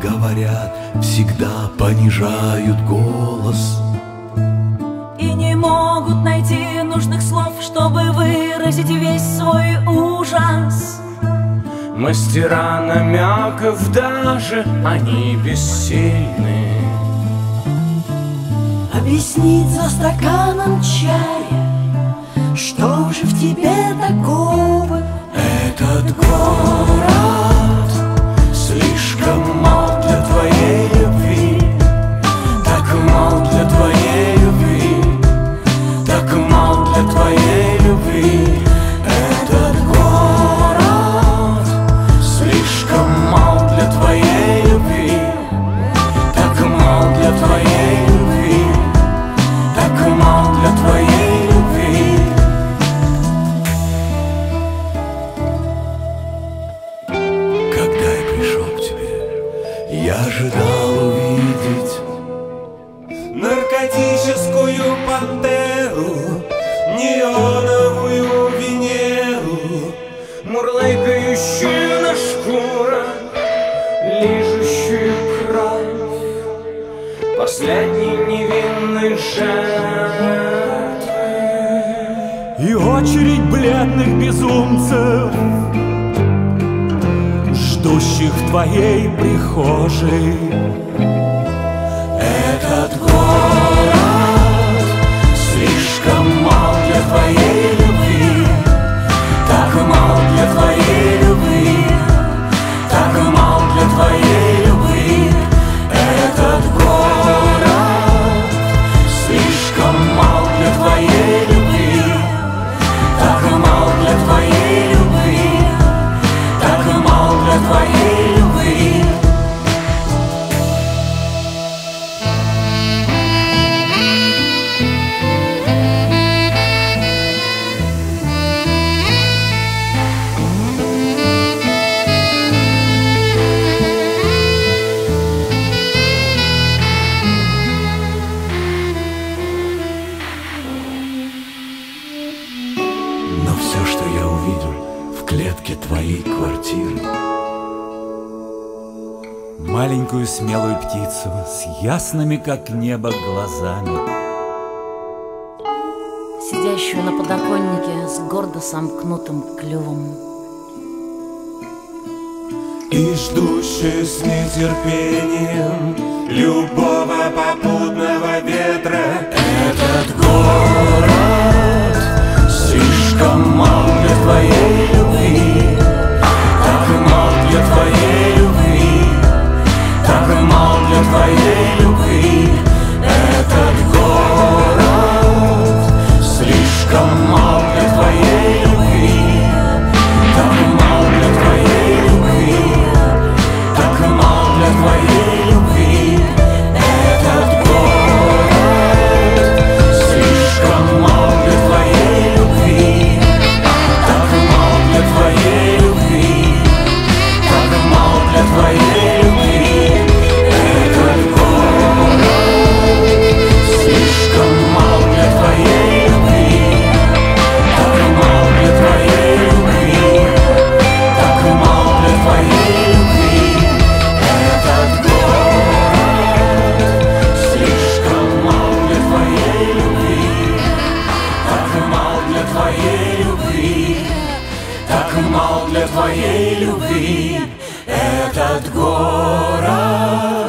говорят, всегда понижают голос. И не могут найти нужных слов, чтобы выразить весь свой ужас. Мастера намеков даже, они бессильны Объяснить за стаканом чая, что же в тебе такого? Ожидал увидеть Наркотическую пантеру, неоновую Венеру Мурлыкающую на шкурах, лижущую кровь Последней невинной жертвы. И очередь бледных безумцев Ждущих твоей прихожей твоей квартиры, Маленькую смелую птицу С ясными, как небо, глазами. Сидящую на подоконнике с гордо сомкнутым клювом. И ждущую с нетерпением любого попутного ветра. Этот город слишком мал для твоей для твоей любви Этот город